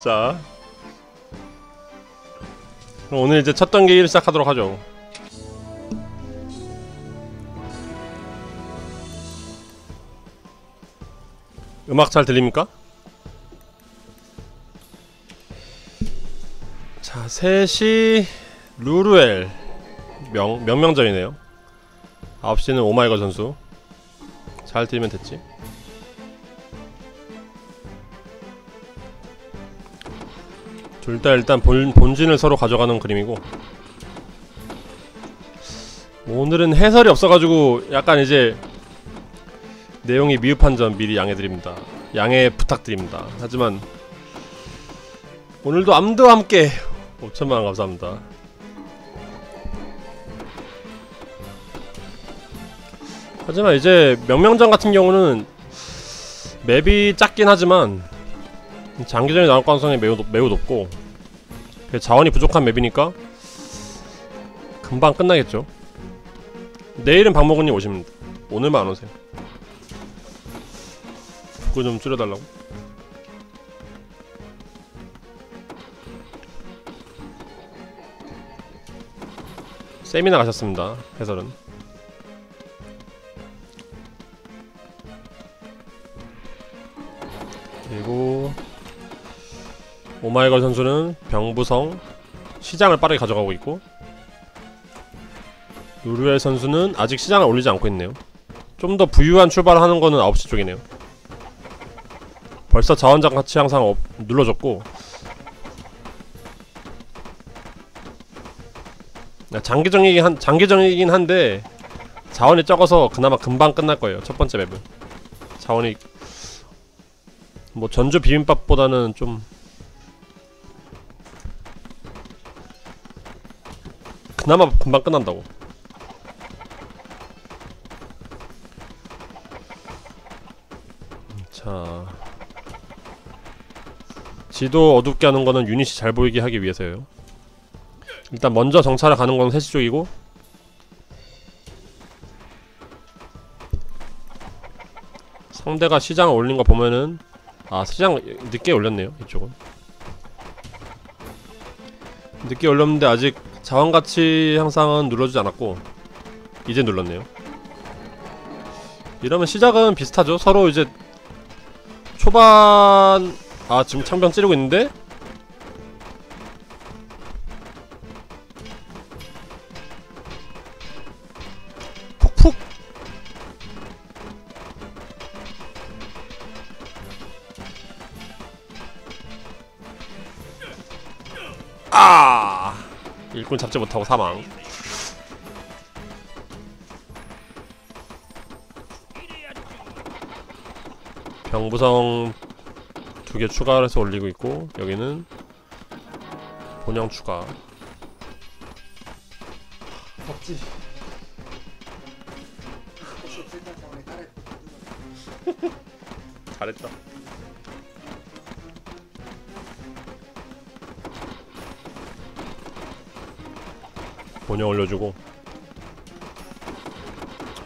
자. 그럼 오늘 이제 첫 단계 일 시작하도록 하죠. 음악 잘 들립니까? 자 3시 루루엘 명, 명명전이네요? 9시는 오마이걸 선수. 잘 들리면 됐지 둘 다 일단 본, 본진을 서로 가져가는 그림이고. 오늘은 해설이 없어가지고 약간 이제 내용이 미흡한 점 미리 양해드립니다. 양해 부탁드립니다. 하지만 오늘도 암드와 함께 5천만원 감사합니다. 하지만 이제 명명장 같은 경우는 맵이 작긴 하지만 장기전이 나올 가능성이 매우, 높- 매우 높고 그 자원이 부족한 맵이니까 금방 끝나겠죠. 내일은 박먹은님 오시면. 오늘만 안 오세요. 그거 좀 줄여달라고. 세미나 가셨습니다. 해설은 오마이걸 선수는 병부청 시장을 빠르게 가져가고 있고 루루엘 선수는 아직 시장을 올리지 않고 있네요. 좀 더 부유한 출발을 하는 거는 9시 쪽이네요. 벌써 자원창 같이 항상 up, 눌러줬고 아, 장기전이긴 한 장기전이긴 한데 자원이 적어서 그나마 금방 끝날 거예요. 첫 번째 map은. 자원이 뭐 전주 비빔밥보다는 좀 그나마 금방 끝난다고. 자. 지도 어둡게 하는 거는 유닛이 잘 보이게 하기 위해서예요. 일단 먼저 정찰을 가는 건 3시 쪽이고. 상대가 시장을 올린 거 보면은 아 시장 늦게 올렸네요 이쪽은. 늦게 올렸는데 아직 자원가치 향상은 눌러주지 않았고 이제 눌렀네요. 이러면 시작은 비슷하죠? 서로 이제 초반 아 지금 창병 찌르고 있는데 일꾼 잡지 못하고 사망. 병부성 두 개 추가해서 올리고 있고 여기는 본영 추가. 덥지. 잘했다 본영 올려주고.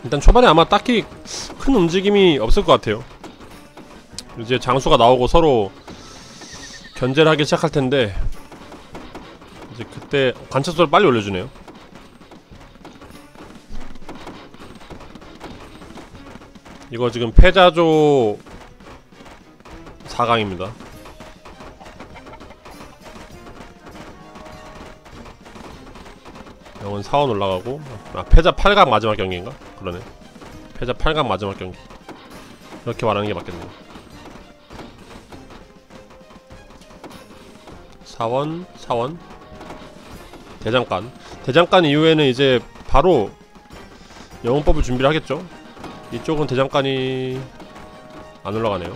일단 초반에 아마 딱히 큰 움직임이 없을 것 같아요. 이제 장수가 나오고 서로 견제를 하기 시작할 텐데 이제 그때 관찰소를 빨리 올려주네요. 이거 지금 패자조 4강입니다 영은 사원 올라가고. 아 패자 8강 마지막 경기인가? 그러네. 패자 8강 마지막 경기. 이렇게 말하는 게 맞겠네요. 사원 사원. 대장간. 대장간 이후에는 이제 바로 영웅법을 준비를 하겠죠. 이쪽은 대장간이 안 올라가네요.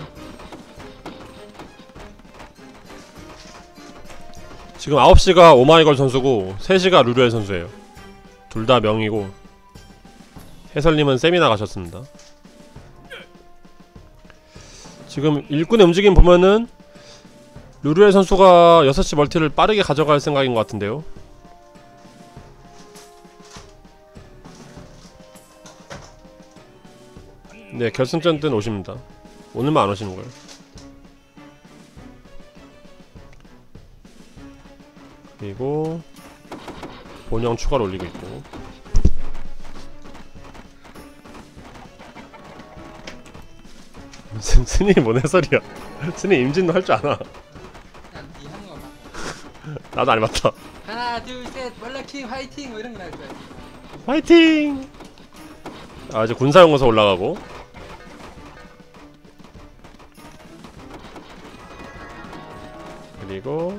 지금 9시가 오마이걸 선수고 3시가 루루엘 선수예요 둘 다 명이고 해설님은 세미나 가셨습니다. 지금 일꾼의 움직임 보면은 루루엘 선수가 6시 멀티를 빠르게 가져갈 생각인 것 같은데요. 네 결승전 때는 오십니다. 오늘만 안 오시는 거예요. 그리고 본영 추가로 올리고 있고. 무슨 스님 뭔 해설이야? 스님 임진도 할 줄 아나? 나도 안 해봤다. 하나 둘셋. 월라킹 화이팅! 뭐 이런 거 나올 거야 화이팅! 아 이제 군사연구소 올라가고. 그리고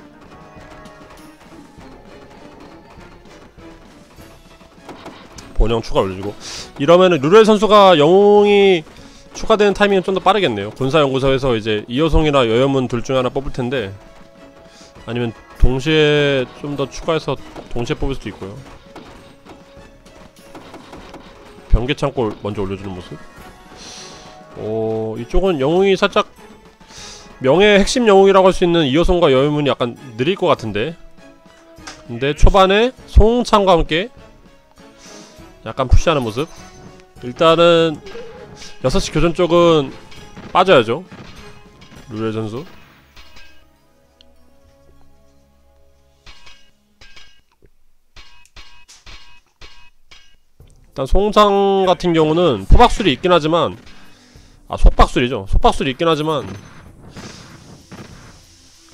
본영 추가 올려주고 이러면은 루렐 선수가 영웅이 추가되는 타이밍은 좀 더 빠르겠네요 군사연구소에서 이제 이호송이나 여여문 둘 중에 하나 뽑을 텐데 아니면 동시에 좀 더 추가해서 동시에 뽑을 수도 있고요 변개 창고 먼저 올려주는 모습. 어 이쪽은 영웅이 살짝 명의 핵심 영웅이라고 할 수 있는 이호성과 여유문이 약간 느릴 것 같은데. 근데 초반에 송창과 함께 약간 푸시하는 모습. 일단은 6시 교전 쪽은 빠져야죠. 루레 선수. 일단 송상 같은 경우는 포박술이 있긴 하지만 아 속박술이죠 속박술이 있긴 하지만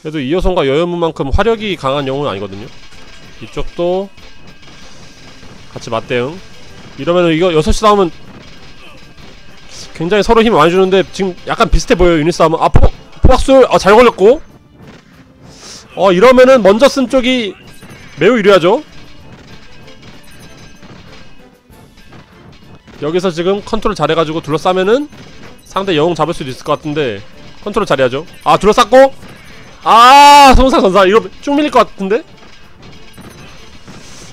그래도 이여성과 여여문만큼 화력이 강한 영웅은 아니거든요 이쪽도 같이 맞대응 이러면은 이거 6시 싸움은 굉장히 서로 힘을 많이 주는데 지금 약간 비슷해 보여요 유닛 싸움은 아 포, 포박술? 아 잘 걸렸고. 어 이러면은 먼저 쓴 쪽이 매우 유리하죠? 여기서 지금 컨트롤 잘해가지고 둘러싸면은 상대 영웅 잡을 수도 있을 것 같은데 컨트롤 잘해야죠. 아 둘러쌌고. 아 성사 전사. 이거 쭉 밀릴 것 같은데?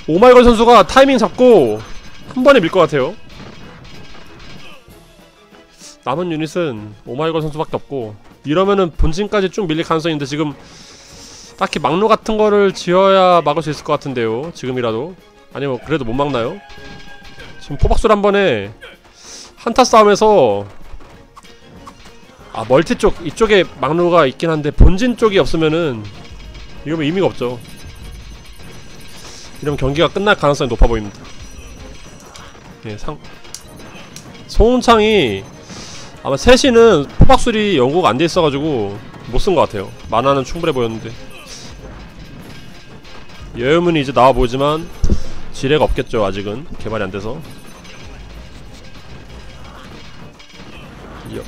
오마이걸 선수가 타이밍 잡고 한 번에 밀 것 같아요. 남은 유닛은 오마이걸 선수밖에 없고 이러면은 본진까지 쭉 밀릴 가능성이 있는데 지금 딱히 막루 같은 거를 지어야 막을 수 있을 것 같은데요 지금이라도. 아니면 그래도 못 막나요? 지금 포박술 한 번에 한타 싸움에서 아 멀티 쪽 이쪽에 막루가 있긴 한데 본진 쪽이 없으면은 이러면 의미가 없죠. 이러면 경기가 끝날 가능성이 높아 보입니다 예, 상 소운창이 아마 셋이는 포박술이 연구가 안 돼 있어가지고 못 쓴 것 같아요. 만화는 충분해 보였는데. 여유문이 이제 나와 보이지만 지뢰가 없겠죠 아직은. 개발이 안 돼서.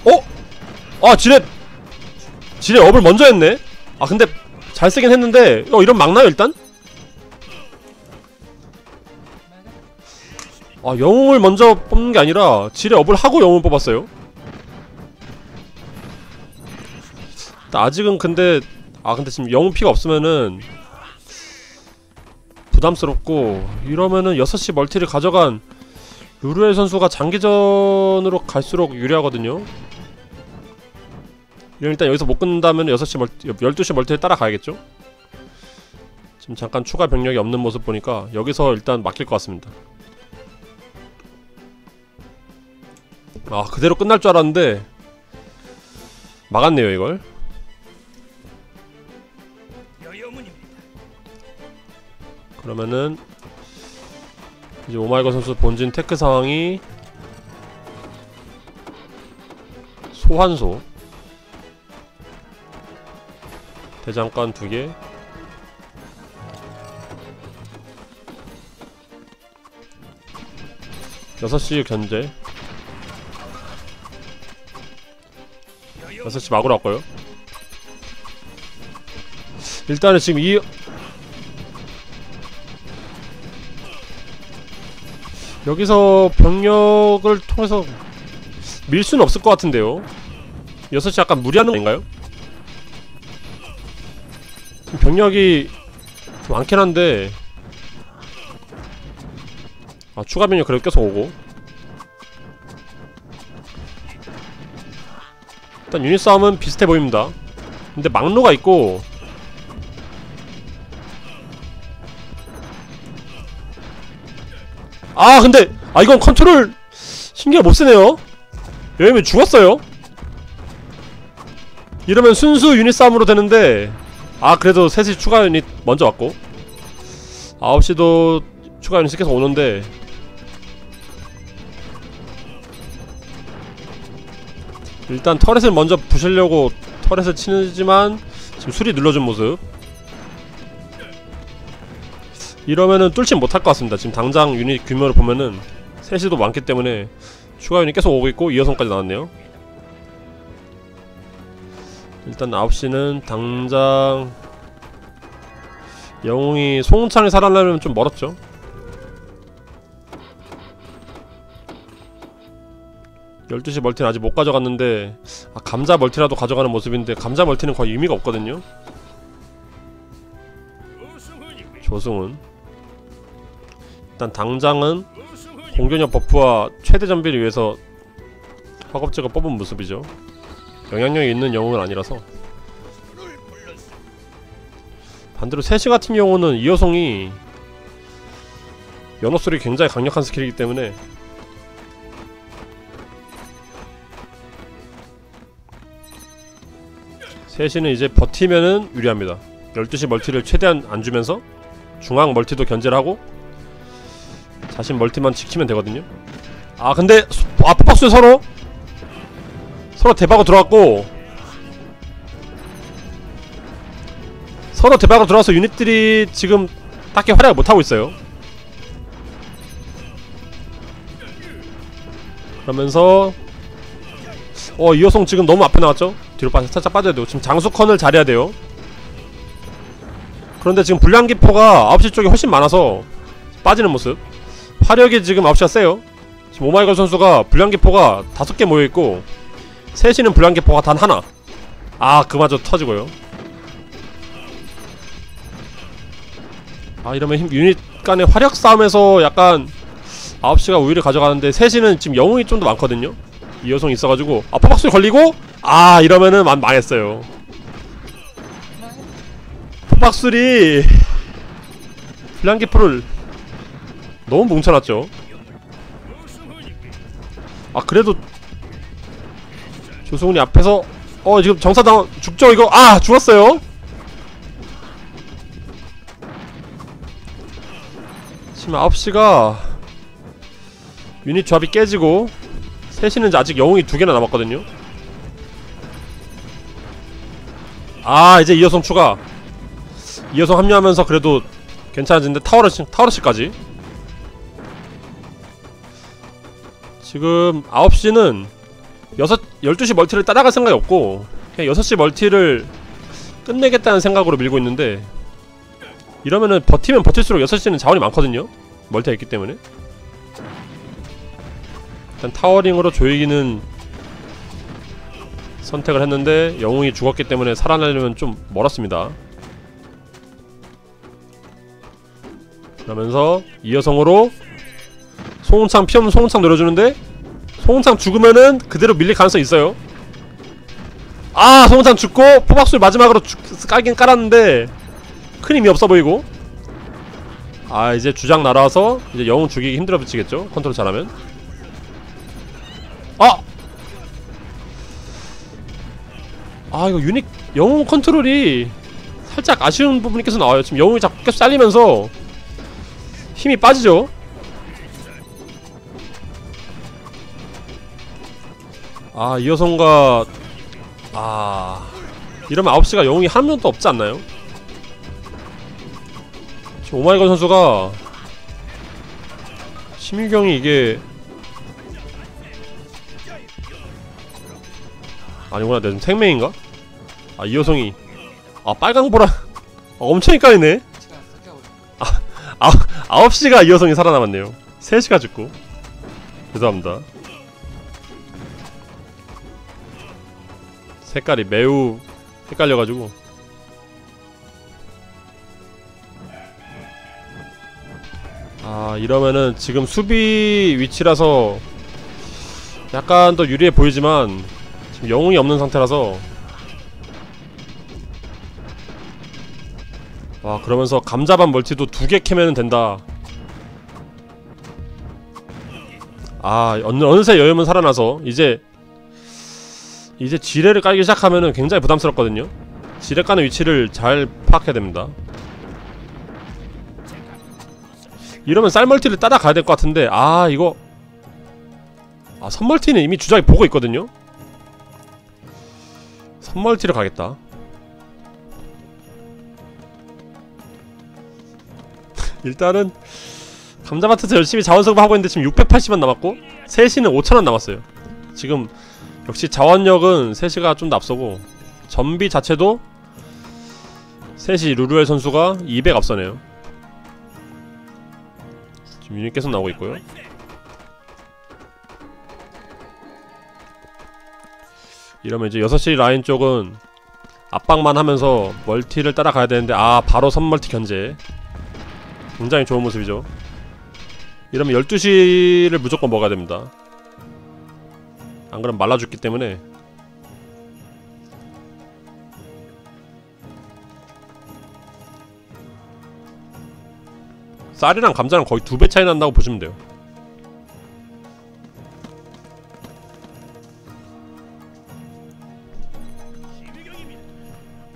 어? 아 지뢰! 지뢰 업을 먼저 했네? 아 근데 잘 쓰긴 했는데 어 이런 막나요 일단? 아 영웅을 먼저 뽑는 게 아니라 지뢰 업을 하고 영웅을 뽑았어요. 아직은 근데 아 근데 지금 영웅 피가 없으면은 부담스럽고 이러면은 6시 멀티를 가져간 루루엘 선수가 장기전으로 갈수록 유리하거든요. 일단 여기서 못 끊는다면 6시 멀티, 12시 멀티를 따라가야겠죠? 지금 잠깐 추가 병력이 없는 모습 보니까 여기서 일단 막힐 것 같습니다 아 그대로 끝날 줄 알았는데 막았네요 이걸. 그러면은 이제 오마이걸 선수 본진 tech 상황이 소환소. 대장간 두개. 여섯 시 견제 여섯 시 막으러 왔고요? 일단은 지금 이 여기서 병력을 통해서 밀 수는 없을 것 같은데요? 6시 약간 무리하는 거 아닌가요? 병력이 좀 많긴 한데 아 추가 병력 그래도 계속 오고 일단 유닛 싸움은 비슷해 보입니다. 근데 막로가 있고. 아 근데 아 이건 컨트롤 신경 못 쓰네요. 여행면 죽었어요. 이러면 순수 유닛 싸움으로 되는데 아 그래도 세시 추가 유닛 먼저 왔고. 9시도 추가 유닛 계속 오는데 일단 turret을 먼저 부시려고 turret을 치지만 지금 수리 눌러준 모습. 이러면은 뚫진 못할 것 같습니다. 지금 당장 유닛 규모를 보면은 세시도 많기 때문에 추가 유닛 계속 오고 있고 이여송까지 나왔네요. 일단 9시는 당장 영웅이 송응창이 살아나려면 좀 멀었죠 열두 시 멀티는 아직 못 가져갔는데 아, 감자 멀티라도 가져가는 모습인데 감자 멀티는 거의 의미가 없거든요. 조승훈. 일단 당장은 공격력 buff와 최대 전비를 위해서 허겁지겁 뽑은 모습이죠. 영향력이 있는 영웅은 아니라서. 반대로 세시 같은 경우는 이여송이 연어 소리 굉장히 강력한 스킬이기 때문에 세시는 이제 버티면은 유리합니다. 12시 멀티를 최대한 안 주면서 중앙 멀티도 견제를 하고 자신 멀티만 지키면 되거든요. 아 근데 소- 아 폭박수 서로 서로 대박으로 들어갔고 서로 대박으로 들어와서 유닛들이 지금 딱히 활약을 못하고 있어요. 그러면서 어 이호송 지금 너무 앞에 나왔죠? 뒤로 빠 살짝 빠져야 돼요. 지금 장수컨을 잘해야 돼요. 그런데 지금 불량기포가 9시 쪽에 훨씬 많아서 빠지는 모습. 화력이 지금 9시가 세요. 지금 오마이걸 선수가 불량기포가 다섯 개 모여있고 셋이는 불량기포가 단 하나. 아 그마저 터지고요. 아 이러면 힘, 유닛 간의 화력 싸움에서 약간 9시가 우위를 가져가는데 셋이는 지금 영웅이 좀 더 많거든요. 이 여성 있어가지고. 아 포박술 걸리고 아 이러면은 망, 망했어요. 포박술이 블랑기프를 너무 뭉쳐놨죠. 아 그래도 조승훈이 앞에서 어 지금 정사당 죽죠 이거? 아 죽었어요. 지금 9시가 유닛 조합이 깨지고 셋이는 이제 아직 영웅이 두 개나 남았거든요 아 이제 이여성 추가. 이여성 합류하면서 그래도 괜찮아지는데 타워러시, 타워러시까지. 지금 9시는 6, 12시 멀티를 따라갈 생각이 없고 그냥 6시 멀티를 끝내겠다는 생각으로 밀고 있는데 이러면은 버티면 버틸수록 6시는 자원이 많거든요? 멀티가 있기 때문에. 일단 타워링으로 조이기는 선택을 했는데 영웅이 죽었기 때문에 살아나려면 좀 멀었습니다. 그러면서 이여성으로 송은창 피없는 송은창 노려주는데 송은창 죽으면은 그대로 밀릴 가능성이 있어요. 아 송응창 죽고 포박술 마지막으로 죽, 깔긴 깔았는데 큰 힘이 없어 보이고. 아 이제 주장 날아와서 이제 영웅 죽이기 힘들어 붙이겠죠? 컨트롤 잘하면. 아! 아 이거 유닛 영웅 컨트롤이 살짝 아쉬운 부분이 계속 나와요 지금 영웅이 자꾸 계속 잘리면서 힘이 빠지죠 아 이여성과 아 이러면 9시가 영웅이 한 명도 없지 않나요? 지금 오마이걸 선수가 심유경이 이게 아니구나 내 생명인가? 아 이 여성이. 아 빨강 보라. 아, 엄청 헷갈리네. 제가 섞여버려. 9시가 이 여성이 살아남았네요. 3시가 죽고. 죄송합니다. 색깔이 매우 헷갈려가지고. 아 이러면은 지금 수비 위치라서 약간 더 유리해 보이지만 지금 영웅이 없는 상태라서 와 그러면서 감자반 멀티도 두 개 캐면 된다. 아 어느, 어느새 여염은 살아나서 이제 이제 지뢰를 깔기 시작하면은 굉장히 부담스럽거든요. 지뢰 까는 위치를 잘 파악해야 됩니다. 이러면 쌀멀티를 따라가야 될 것 같은데 아 이거. 아 선멀티는 이미 주작이 보고 있거든요? 선멀티를 가겠다 일단은 감자마트에서 열심히 자원 성공하고 있는데 지금 680원 남았고 3시는 5천원 남았어요. 지금 역시 자원력은 3시가 좀더 앞서고 전비 자체도 3시 루루엘 선수가 200 앞서네요. 지금 유닛 계속 나오고 있고요. 이러면 이제 6시 라인 쪽은 압박만 하면서 멀티를 따라가야 되는데 아 바로 선멀티 견제 굉장히 좋은 모습이죠. 이러면 12시를 무조건 먹어야 됩니다. 안 그러면 말라 죽기 때문에. 쌀이랑 감자랑 거의 두 배 차이 난다고 보시면 돼요.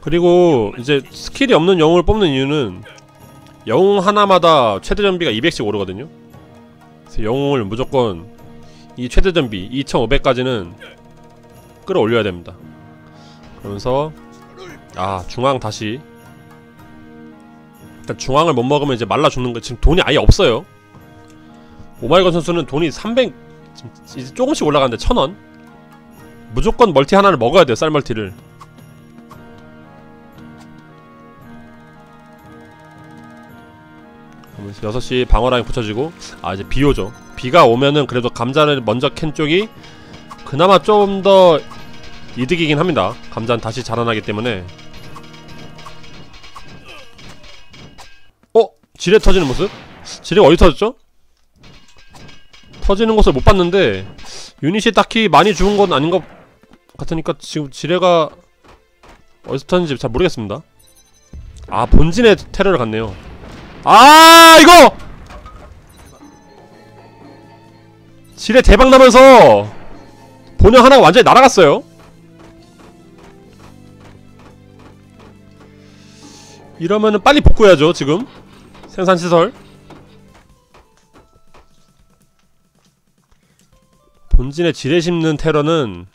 그리고 이제 스킬이 없는 영웅을 뽑는 이유는 영웅 하나마다 최대 전비가 200씩 오르거든요. 그래서 영웅을 무조건 이 최대 전비 2500까지는 끌어올려야 됩니다. 그러면서 아 중앙 다시. 일단 중앙을 못 먹으면 이제 말라 죽는 거 지금 돈이 아예 없어요. 오마이걸 선수는 돈이 300 지금 이제 조금씩 올라가는데 1000원? 무조건 멀티 하나를 먹어야 돼요 쌀 멀티를 그러면서 6시 방어라인 붙여지고 아 이제 비 오죠 비가 오면은 그래도 감자를 먼저 캔 쪽이 그나마 좀 더 이득이긴 합니다 감자는 다시 자라나기 때문에 어? 지뢰 터지는 모습? 지뢰가 어디 터졌죠? 터지는 곳을 못 봤는데 유닛이 딱히 많이 죽은 건 아닌 것 같으니까 지금 지뢰가 어디서 터졌는지 잘 모르겠습니다 아 본진에 테러를 갔네요 아 이거! 지뢰 대박 나면서 본영 하나가 완전히 날아갔어요. 이러면은 빨리 복구해야죠 지금. 생산시설. 본진에 지뢰 심는 테러는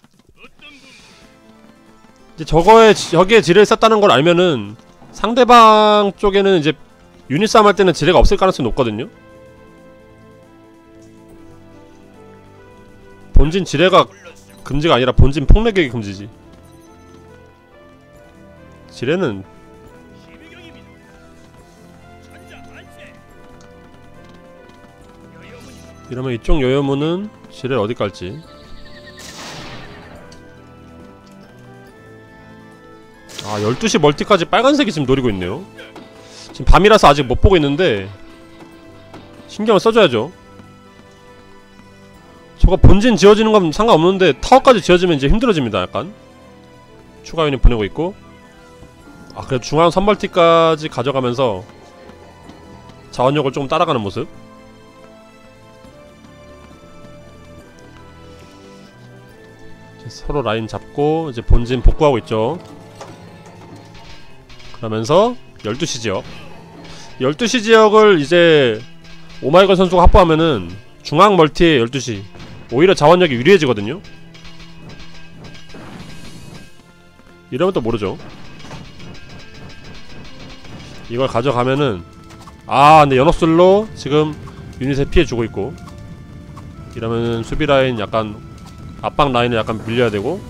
이제 저거에 저기에 지뢰를 썼다는 걸 알면은 상대방 쪽에는 이제 유닛 싸움 할 때는 지뢰가 없을 가능성이 높거든요. 본진 지뢰가 금지가 아니라 본진 폭력이 금지지. 지뢰는 이러면 이쪽 요요무는 지뢰를 어디 깔지? 아 12시 멀티까지 빨간색이 지금 노리고 있네요 지금 밤이라서 아직 못 보고 있는데 신경을 써줘야죠. 저거 본진 지어지는 건 상관없는데 타워까지 지어지면 이제 힘들어집니다 약간. 추가 유닛 보내고 있고. 아 그래도 중앙 선벌티까지 가져가면서 자원력을 조금 따라가는 모습. 서로 라인 잡고 이제 본진 복구하고 있죠. 그러면서 12시 지역. 12시 지역을 이제 오마이걸 선수가 확보하면은 중앙 멀티에 12시. 오히려 자원력이 유리해지거든요. 이러면 또 모르죠. 이걸 가져가면은 아 근데 연옥술로 지금 유닛에 피해 주고 있고 이러면은 수비 라인 약간 압박 라인을 약간 밀려야 되고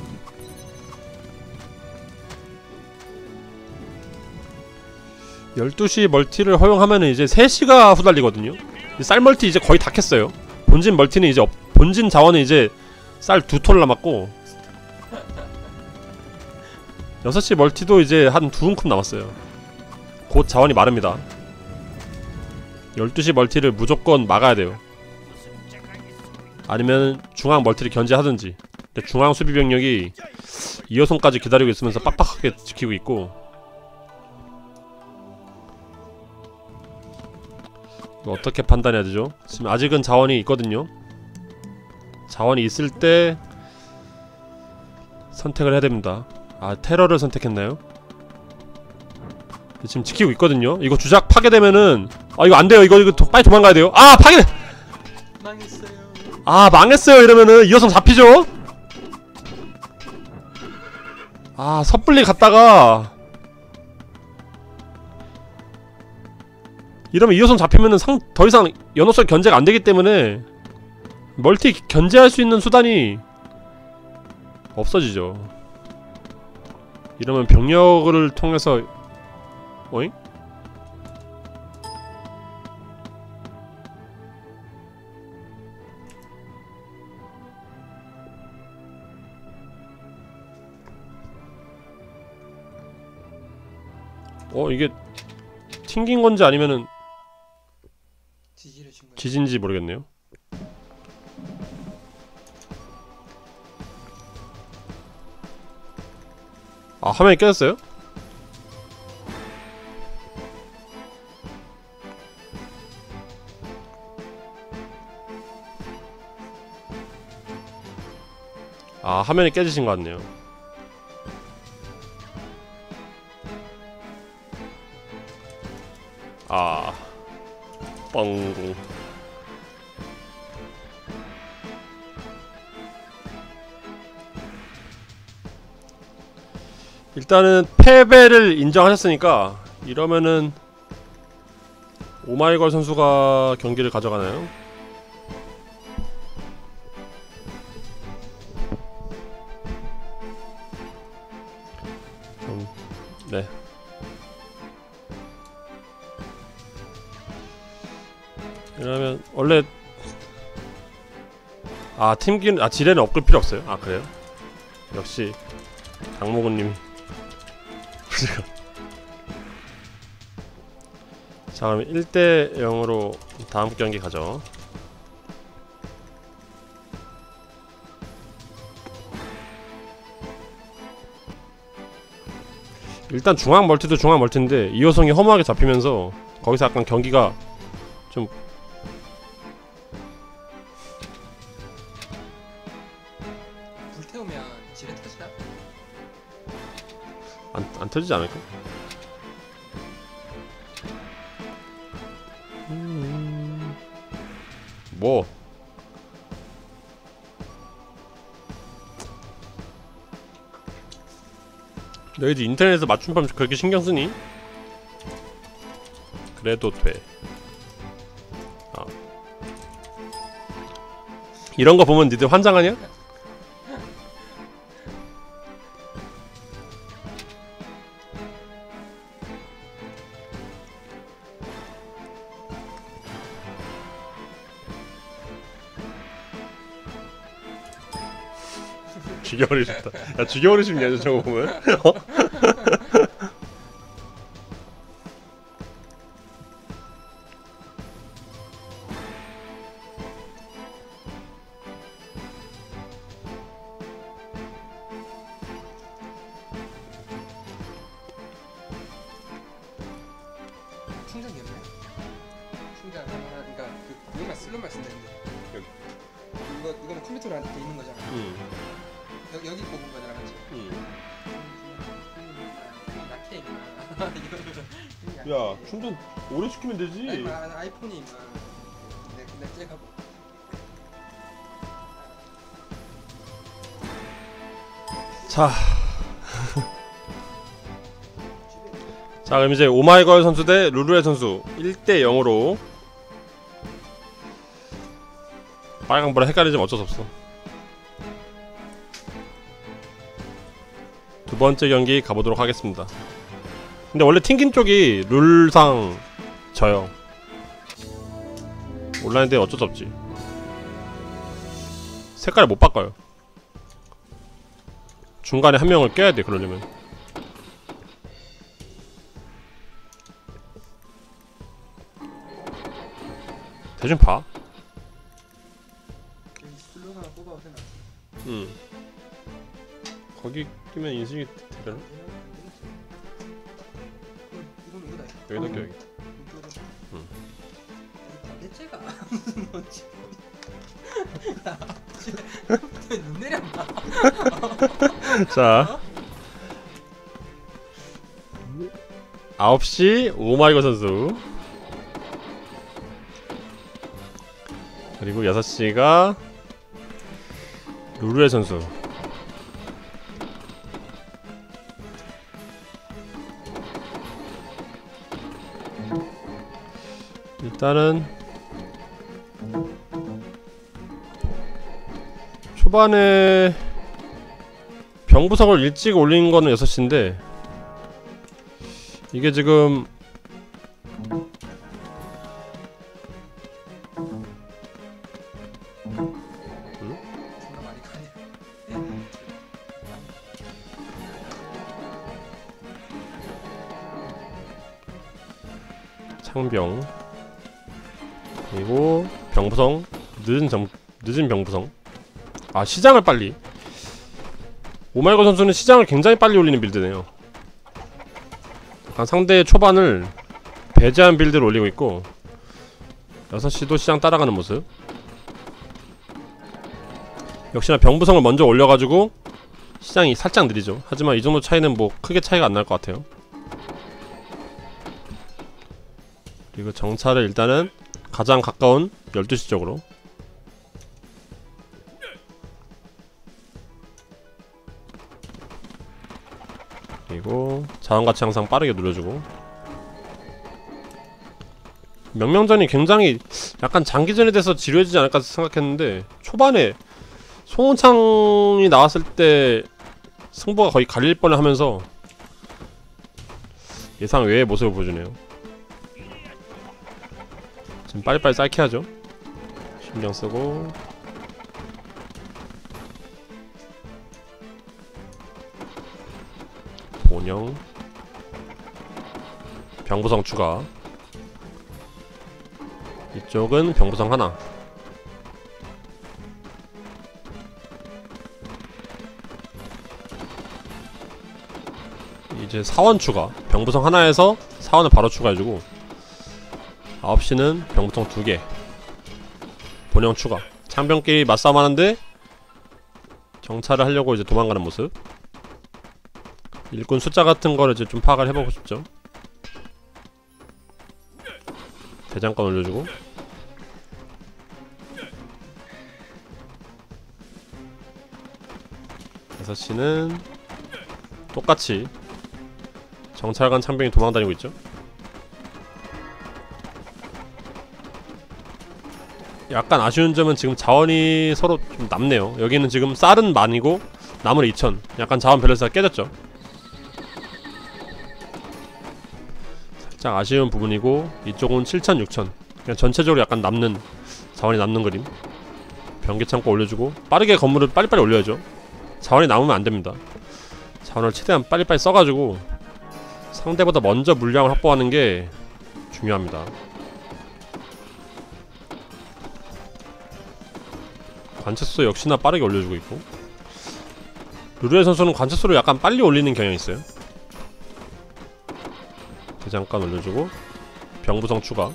열두 시 멀티를 허용하면은 이제 3시가 후달리거든요. 이쌀 멀티 이제 거의 다 캤어요. 본진 멀티는 이제 없, 본진 자원은 이제 쌀 두 톨 남았고 6시 멀티도 이제 한 두 움큼 남았어요. 곧 자원이 마릅니다. 12시 멀티를 무조건 막아야 돼요. 아니면 중앙 멀티를 견제하든지. 중앙 수비 병력이 2호선까지 기다리고 있으면서 빡빡하게 지키고 있고 어떻게 판단해야 되죠? 지금 아직은 자원이 있거든요 자원이 있을 때 선택을 해야 됩니다 아 테러를 선택했나요? 지금 지키고 있거든요 이거 주작 파괴되면은 아 이거 안 돼요. 이거 이거 도, 빨리 도망가야 돼요. 아 파괴. 망했어요. 아 망했어요. 이러면은 이어서 잡히죠. 아 섣불리 갔다가 이러면 이어선 잡히면은 상 더 이상 연호선 견제가 안 되기 때문에 멀티 견제할 수 있는 수단이 없어지죠. 이러면 병력을 통해서 어잉? 어 이게 튕긴 건지 아니면은 지진지 모르겠네요. 아 화면이 깨졌어요? 아 화면이 깨지신 것 같네요. 아 뻥. 일단은 패배를 인정하셨으니까 이러면은 오마이걸 선수가 경기를 가져가나요? 음, 네. 이러면 원래 아 팀기는 아 지뢰는 엎을 필요 없어요. 아 그래요? 역시 장모군님 이자 그럼 1대 0으로 다음 경기 가죠. 일단 중앙 멀티도 중앙 멀티인데 이호성이 허무하게 잡히면서 거기서 약간 경기가 불 터지지 않을까? 음... 뭐? 너희들 인터넷에서 맞춤법 그렇게 신경 쓰니? 그래도 돼. 아. 이런 거 보면 니들 환장하냐? 죽여버리고 싶다. 야 죽여버리고 싶냐 저거 보면? 어? 자. 자 그럼 이제 오마이걸 선수 대 루루의 선수 1대 0으로 빨강보라 헷갈리지면 어쩔 수 없어. 두 번째 경기 가보도록 하겠습니다. 근데 원래 튕긴 쪽이 룰상 져요. 온라인 대 어쩔 수 없지. 색깔을 못 바꿔요 중간에 한 명을 껴야 돼 그러려면 대신 봐. 응. 거기 끼면 인식이 되려나? 여기다 껴 여기. 응. 내 째가 무슨 뭔지. 눈 내렸나? 자. 9시 오마이걸 선수. 그리고 6시가 루루의 선수. 일단은 초반에 병부석을 일찍 올린 거는 6시인데 이게 지금 아 시장을 빨리. 오말거 선수는 시장을 굉장히 빨리 올리는 빌드네요. 약간 상대의 초반을 배제한 빌드를 올리고 있고 6시도 시장 따라가는 모습. 역시나 병부성을 먼저 올려가지고 시장이 살짝 느리죠. 하지만 이 정도 차이는 뭐 크게 차이가 안 날 것 같아요. 그리고 정찰을 일단은 가장 가까운 12시 쪽으로 자원가치 항상 빠르게 눌러주고. 명명전이 굉장히 약간 장기전에 대해서 지루해지지 않을까 생각했는데 초반에 송원창이 나왔을 때 승부가 거의 갈릴 뻔을 하면서 예상 외의 모습을 보여주네요. 지금 빨리빨리 쌓게 하죠? 신경 쓰고. 본영 병부성 추가. 이쪽은 병부성 하나. 이제 사원 추가. 병부성 하나에서 사원을 바로 추가해주고 9시는 병부성 2개. 본영 추가. 창병끼리 맞싸움하는데 정찰을 하려고 이제 도망가는 모습. 일꾼 숫자 같은 거를 이제 좀 파악을 해보고 싶죠 대장간 올려주고. 여섯 시는 똑같이 정찰관 창병이 도망다니고 있죠. 약간 아쉬운 점은 지금 자원이 서로 좀 남네요. 여기는 지금 쌀은 만이고 나물 2천. 약간 자원 밸런스가 깨졌죠 살짝 아쉬운 부분이고 이쪽은 7천 6천. 그냥 전체적으로 약간 남는 자원이 남는 그림. 변기 창고 올려주고 빠르게 건물을 빨리빨리 올려야죠. 자원이 남으면 안됩니다. 자원을 최대한 빨리빨리 써가지고 상대보다 먼저 물량을 확보하는 게 중요합니다. 관측수 역시나 빠르게 올려주고 있고. 루루의 선수는 관측수를 약간 빨리 올리는 경향이 있어요 대장간 올려주고 병부성 추가.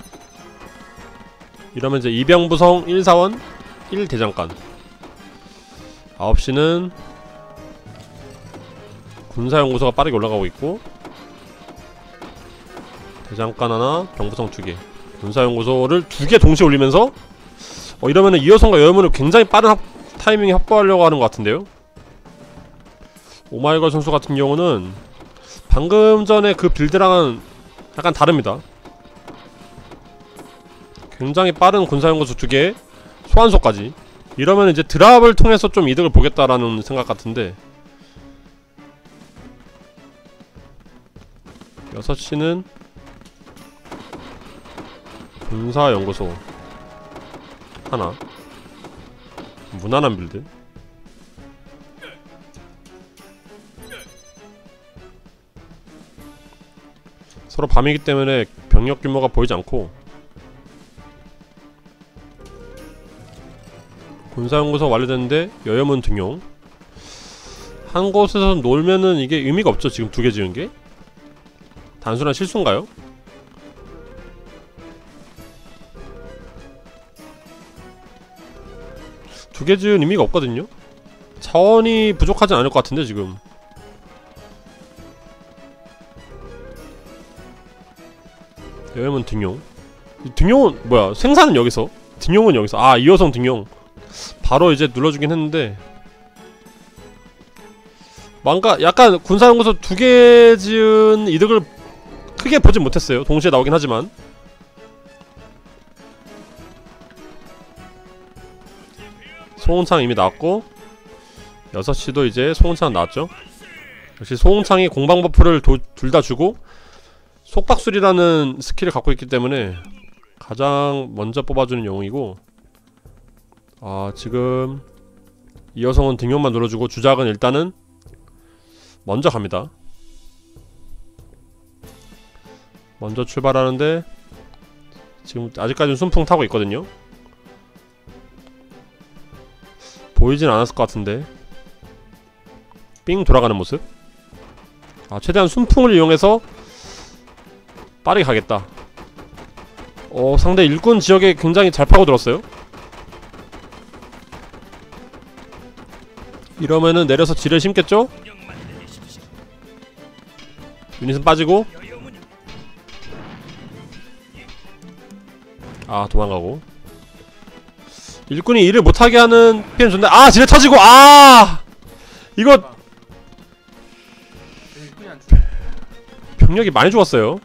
이러면 이제 2병부성 1사원 1대장간. 9시는 군사연구소가 빠르게 올라가고 있고 대장간 하나 병부성 2개. 군사연구소를 두 개 동시에 올리면서 어 이러면은 이호선과 여유문을 굉장히 빠른 합, 타이밍에 확보하려고 하는 것 같은데요? 오마이걸 선수 같은 경우는 방금 전에 그 빌드랑은 약간 다릅니다. 굉장히 빠른 군사연구소 두개 소환소까지. 이러면 이제 드랍을 통해서 좀 이득을 보겠다라는 생각 같은데. 6시는 군사연구소. 하나. 무난한 빌드 서로 밤이기 때문에 병력 규모가 보이지 않고 군사연구소 완료됐는데 여염은 등용. 한 곳에서 놀면은 이게 의미가 없죠 지금 두 개 지은 게. 단순한 실수인가요? 두 개 지은 의미가 없거든요. 자원이 부족하진 않을 것 같은데 지금 여염은 등용. 이 등용은 뭐야? 생산은 여기서? 등용은 여기서? 아 이호성 등용. 바로 이제 눌러주긴 했는데. 뭔가 약간 군사연구소 두 개 지은 이득을 크게 보진 못했어요. 동시에 나오긴 하지만. 소홍창 이미 나왔고 6시도 이제 소홍창 나왔죠? 역시 소홍창이 공방 버프를 둘 다 주고 속박술이라는 스킬을 갖고 있기 때문에 가장 먼저 뽑아주는 영웅이고 아 지금 이 여성은 등용만 눌러주고 주작은 일단은 먼저 갑니다. 먼저 출발하는데 지금 아직까지는 순풍 타고 있거든요. 보이진 않았을 것 같은데 삥 돌아가는 모습. 아 최대한 순풍을 이용해서 빠르게 가겠다. 어 상대 일꾼 지역에 굉장히 잘 파고들었어요. 이러면은 내려서 지를 심겠죠? 유닛은 빠지고. 아 도망가고. 일꾼이 일을 못하게 하는 피해는 좋은데 아 지뢰 터지고 아! 이거? 병력이 많이 죽었어요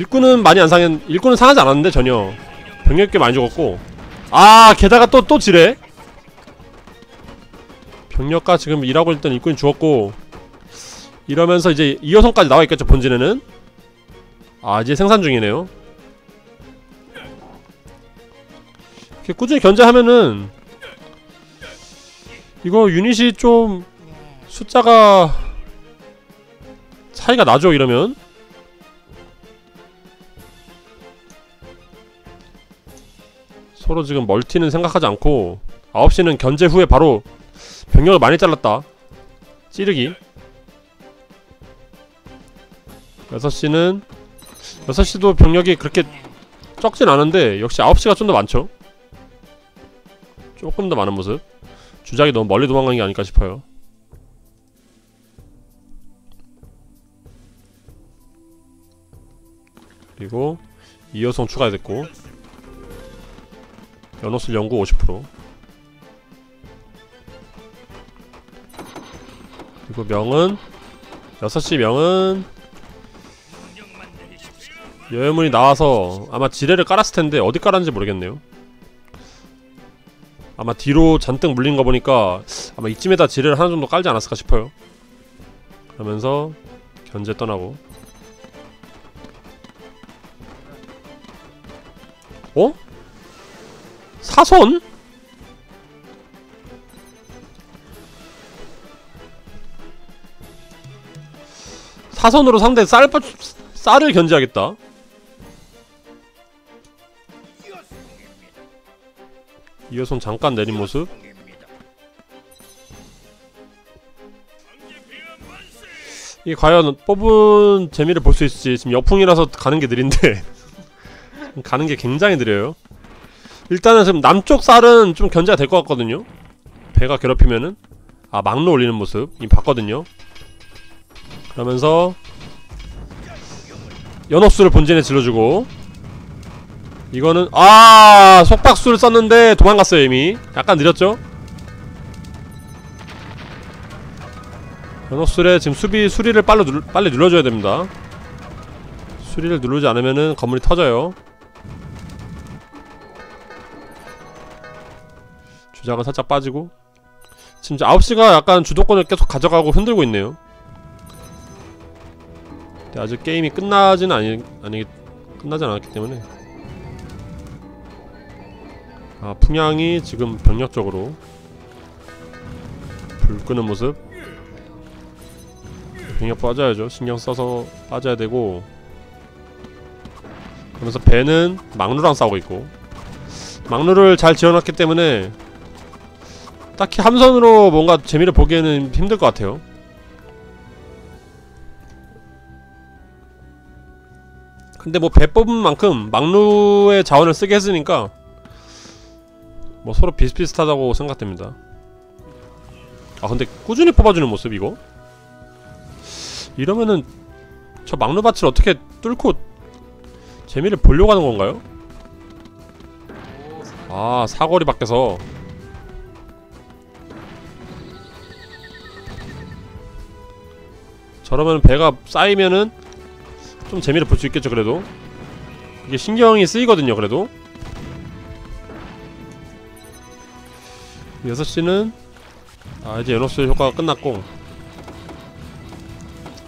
일꾼은 많이 안 상했 일꾼은 상하지 않았는데 전혀. 병력이 꽤 많이 죽었고. 아 게다가 또 또 지뢰? 병력과 지금 일하고 있던 일꾼이 죽었고. 이러면서 이제 2호선까지 나와 있겠죠 본진에는? 아 이제 생산 중이네요. 이렇게 꾸준히 견제하면은 이거 유닛이 좀 숫자가 차이가 나죠 이러면 서로 지금 멀티는 생각하지 않고 9시는 견제 후에 바로 병력을 많이 잘랐다. 찌르기. 6시는 6시도 병력이 그렇게 적진 않은데 역시 9시가 좀 더 많죠. 조금 더 많은 모습. 주작이 너무 멀리 도망간 게 아닐까 싶어요. 그리고 이여성 추가됐고 연호술 연구 50% 그리고 명은 6시 명은 여행문이 나와서 아마 지뢰를 깔았을 텐데 어디 깔았는지 모르겠네요. 아마 뒤로 잔뜩 물린 거 보니까 아마 이쯤에다 지뢰를 하나 정도 깔지 않았을까 싶어요. 그러면서 견제 떠나고. 어? 사선? 사선으로 상대 쌀, 빠- 쌀을 견제하겠다. 이어선 잠깐 내린 모습. 이 과연 뽑은 재미를 볼 수 있을지 지금 여풍이라서 가는 게 느린데. 가는 게 굉장히 느려요 일단은 지금 남쪽 쌀은 좀 견제가 될 것 같거든요. 배가 괴롭히면은. 아 막로 올리는 모습. 이미 봤거든요. 그러면서 연옥수를 본진에 질러주고. 이거는 아 속박수를 썼는데 도망갔어요 이미. 약간 느렸죠? 연옥술에 지금 수비 수리를 빨리, 눌, 빨리 눌러줘야 됩니다. 수리를 누르지 않으면은 건물이 터져요 주작은 살짝 빠지고. 지금 이제 9시가 약간 주도권을 계속 가져가고 흔들고 있네요. 근데 아직 게임이 끝나지는 아니, 아니 끝나지 않았기 때문에. 아 풍향이 지금 병력적으로 불 끄는 모습. 병력 빠져야죠. 신경 써서 빠져야 되고. 그러면서 배는 막루랑 싸우고 있고. 막루를 잘 지어놨기 때문에 딱히 함선으로 뭔가 재미를 보기에는 힘들 것 같아요. 근데 뭐 배 뽑은 만큼 막루의 자원을 쓰게 했으니까 뭐 서로 비슷비슷하다고 생각됩니다. 아 근데 꾸준히 뽑아주는 모습 이거? 이러면은 저 막루밭을 어떻게 뚫고 재미를 보려고 하는 건가요? 아 사거리 밖에서 저러면 배가 쌓이면은 좀 재미를 볼 수 있겠죠 그래도. 이게 신경이 쓰이거든요 그래도. 6시는 아 이제 연옥수 효과가 끝났고.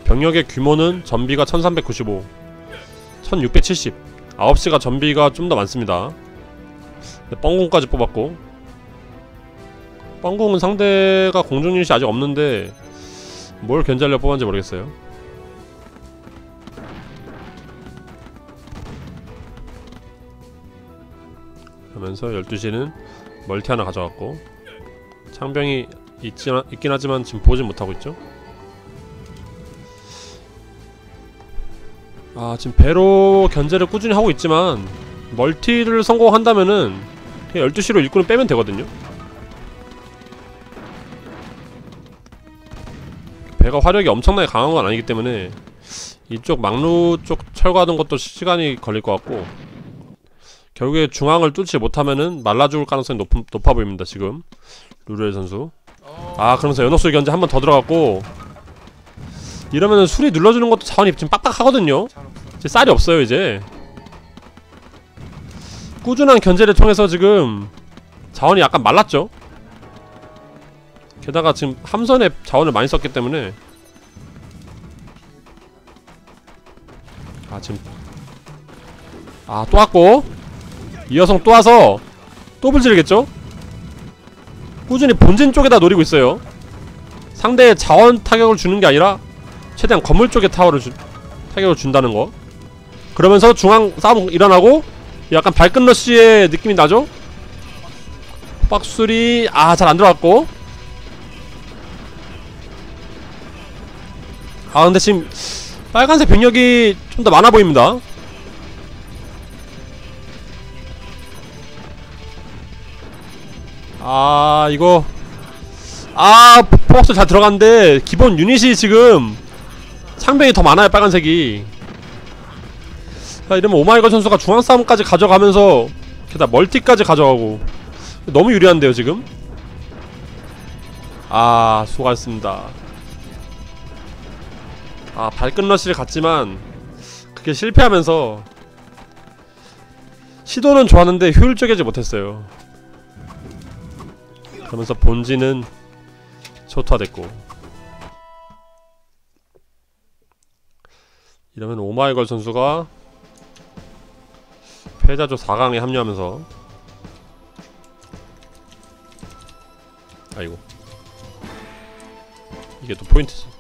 병력의 규모는 전비가 1395 1670 9시가 전비가 좀 더 많습니다. 네, 뻥공까지 뽑았고. 뻥공은 상대가 공중 유닛이 아직 없는데 뭘 견제하려 뽑았는지 모르겠어요. 그러면서 12시는 멀티 하나 가져갔고 창병이 있긴, 하- 있긴 하지만 지금 보진 못하고 있죠? 아 지금 배로 견제를 꾸준히 하고 있지만 멀티를 성공한다면은 그냥 12시로 일꾼을 빼면 되거든요 배가 화력이 엄청나게 강한 건 아니기 때문에 이쪽 막루 쪽 철거하는 것도 시간이 걸릴 것 같고 결국에 중앙을 뚫지 못하면은 말라 죽을 가능성이 높, 높아 보입니다 지금. 루루엘 선수. 어, 아 그러면서 연옥수 견제 한 번 더 들어갔고 이러면은 수리 눌러주는 것도 자원이 지금 빡빡하거든요. 이제 쌀이 없어요 이제. 꾸준한 견제를 통해서 지금 자원이 약간 말랐죠 게다가 지금 함선에 자원을 많이 썼기 때문에. 아 지금. 아또 왔고. 이 여성 또 와서 또 불지르겠죠? 꾸준히 본진 쪽에다 노리고 있어요. 상대의 자원 타격을 주는 게 아니라 최대한 건물 쪽에 타워를 주, 타격을 준다는 거. 그러면서 중앙 싸움 일어나고 약간 발끝 러쉬의 느낌이 나죠? 박수리 아 잘 안 들어갔고 아 근데 지금 빨간색 병력이 좀 더 많아 보입니다. 아 이거. 아 포박스 잘 들어갔는데 기본 유닛이 지금 상병이 더 많아요 빨간색이. 자 이러면 오마이걸 선수가 중앙 싸움까지 가져가면서 게다가 멀티까지 가져가고. 너무 유리한데요 지금? 아 수고하셨습니다 아 발끝 러시를 갔지만 그게 실패하면서 시도는 좋았는데 효율적이지 못했어요. 그러면서 본진은 초토화됐고. 이러면 오마이걸 선수가 패자조 4강에 합류하면서 아이고. 이게 또 포인트지